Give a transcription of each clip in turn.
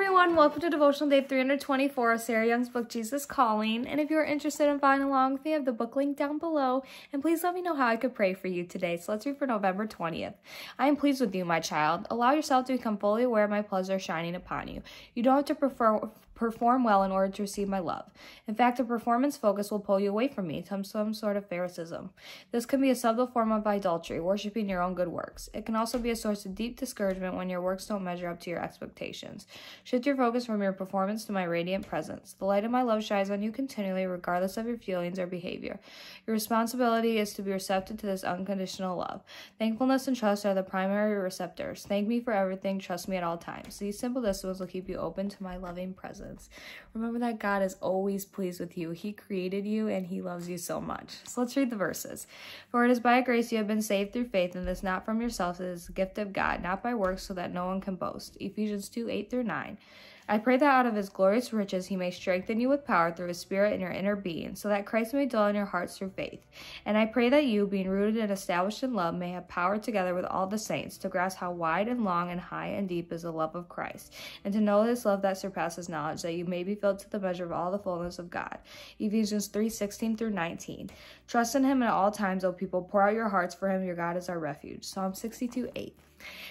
everyone, welcome to devotional day 324 of Sarah Young's book Jesus Calling. And if you're interested in following along with me, I have the book link down below. And please let me know how I could pray for you today. So let's read for November 20th. I am pleased with you, my child. Allow yourself to become fully aware of my pleasure shining upon you. You don't have to prefer perform well in order to receive my love. In fact, a performance focus will pull you away from me to some sort of Pharisaism. This can be a subtle form of idolatry, worshiping your own good works. It can also be a source of deep discouragement when your works don't measure up to your expectations. Shift your focus from your performance to my radiant presence. The light of my love shines on you continually, regardless of your feelings or behavior. Your responsibility is to be receptive to this unconditional love. Thankfulness and trust are the primary receptors. Thank me for everything. Trust me at all times. These simple disciplines will keep you open to my loving presence. Remember that God is always pleased with you. He created you and he loves you so much. So let's read the verses. For it is by grace you have been saved through faith, and this not from yourselves, it is a gift of God, not by works, so that no one can boast. Ephesians 2 8 through 9. I pray that out of his glorious riches he may strengthen you with power through his spirit in your inner being, so that Christ may dwell in your hearts through faith. And I pray that you, being rooted and established in love, may have power together with all the saints to grasp how wide and long and high and deep is the love of Christ, and to know this love that surpasses knowledge, that you may be filled to the measure of all the fullness of God. Ephesians 3 16 through 19. Trust in him at all times, O people. Pour out your hearts for him. Your God is our refuge. Psalm 62 8.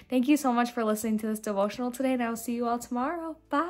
Thank you so much for listening to this devotional today, and I will see you all tomorrow. Bye.